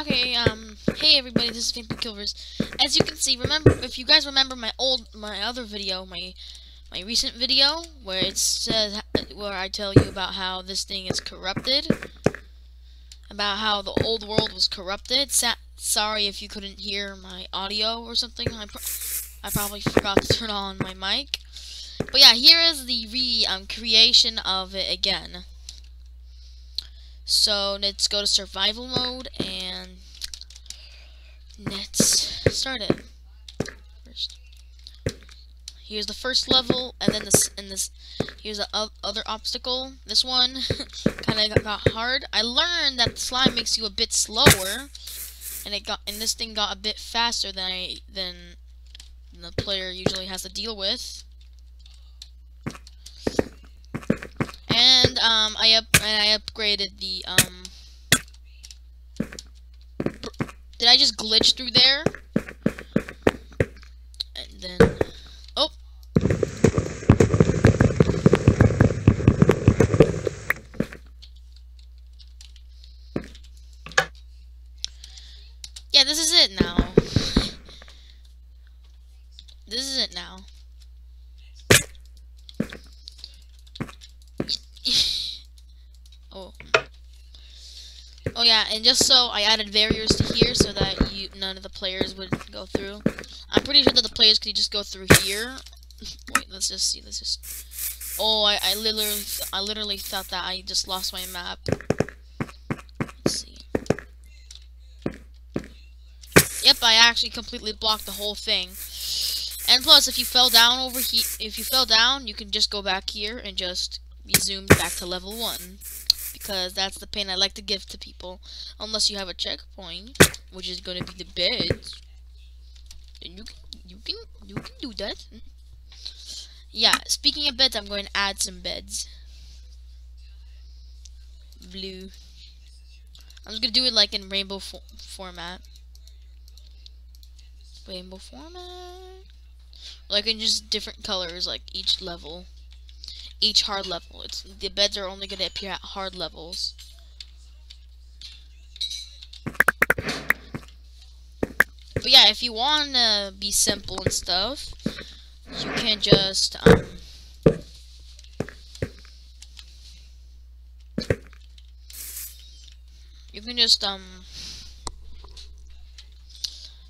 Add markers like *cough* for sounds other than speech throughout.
Okay, um, hey everybody, this is Vampire Kilvers. As you can see, remember, if you guys remember my old, my other video, my, my recent video, where it says, where I tell you about how this thing is corrupted, about how the old world was corrupted. Sa sorry if you couldn't hear my audio or something. I, pro I probably forgot to turn on my mic. But yeah, here is the re um, creation of it again. So let's go to survival mode and let's start it. First, here's the first level, and then this and this. Here's the other obstacle. This one *laughs* kind of got hard. I learned that the slime makes you a bit slower, and it got and this thing got a bit faster than I than the player usually has to deal with. And um, I up and I upgraded the um. Did I just glitch through there? Then, oh. Yeah, this is it now. this is it now. Oh. oh yeah, and just so I added barriers to here so that you none of the players would go through. I'm pretty sure that the players could just go through here. *laughs* Wait, let's just see. Let's just. Oh, I, I literally, I literally thought that I just lost my map. Let's see. Yep, I actually completely blocked the whole thing. And plus, if you fell down over here, if you fell down, you can just go back here and just zoomed back to level one because that's the pain I like to give to people. Unless you have a checkpoint, which is gonna be the then you can you can you can do that. Yeah, speaking of beds, I'm going to add some beds. Blue. I'm just gonna do it like in rainbow fo format. Rainbow format. Like in just different colors, like each level each hard level. It's the beds are only going to appear at hard levels. But yeah, if you want to be simple and stuff, you can just um, you can just um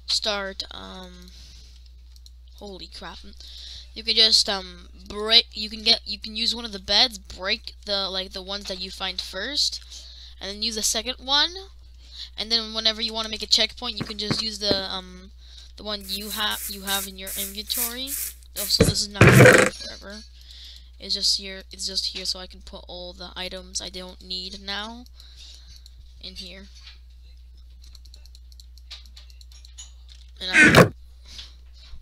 start um holy crap. You can just um break you can get you can use one of the beds break the like the ones that you find first and then use the second one and then whenever you want to make a checkpoint you can just use the um the one you have you have in your inventory oh, so this is not forever it's just here it's just here so I can put all the items I don't need now in here and I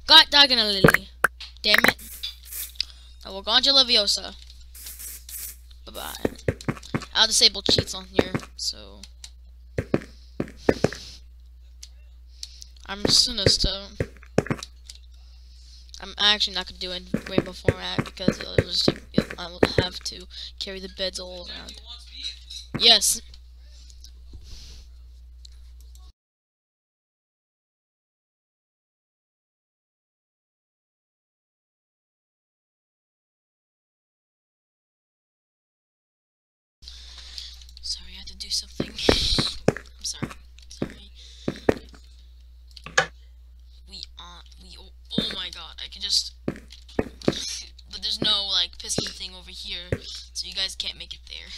got Diagonal Lily Damn it. I will go on to Leviosa. Bye-bye. I'll disable cheats on here, so... I'm sinister. I'm actually not gonna do a rainbow format because it'll just take, I will have to carry the beds all around. Yes. Sorry, I had to do something. I'm sorry. Sorry. We are. We. Oh, oh my god. I can just. But there's no like piston thing over here, so you guys can't make it there.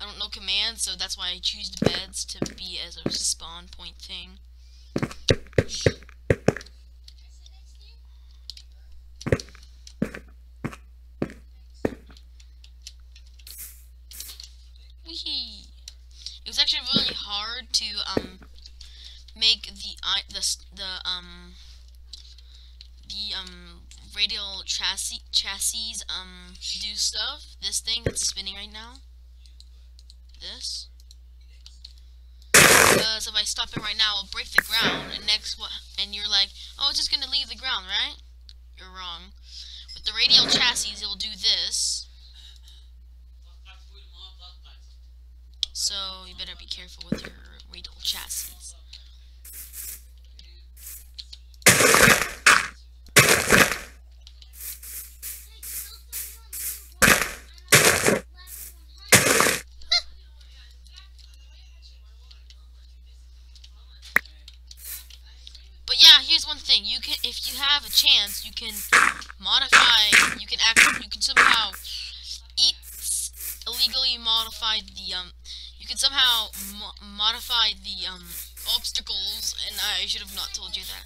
I don't know commands, so that's why I choose the beds to be as a spawn point thing. It was actually really hard to um make the the the um the um radial chassis chassis um do stuff. This thing that's spinning right now. This. Because if I stop it right now, it'll break the ground. And next, what? And you're like, oh, it's just gonna leave the ground, right? You're wrong. With the radial chassis, it will do this. so you better be careful with your radial chassis. But yeah, here's one thing: you can, if you have a chance, you can modify. You can act. You can somehow eat illegally modify the um. You can somehow mo modify the um obstacles, and I should have not told you that.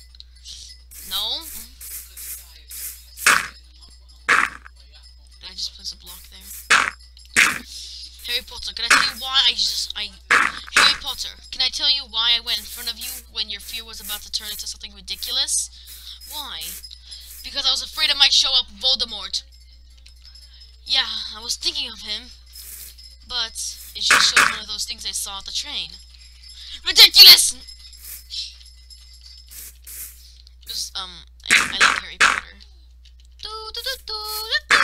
No. Did I just place a block there? Harry Potter, can I tell you why I just I Harry Potter, can I tell you why I went in front of you when your fear was about to turn into something ridiculous? Why? Because I was afraid I might show up Voldemort. Yeah, I was thinking of him. But it just showed one of those things I saw at the train. Ridiculous! Because um, I, I like Harry Potter. Do, do, do,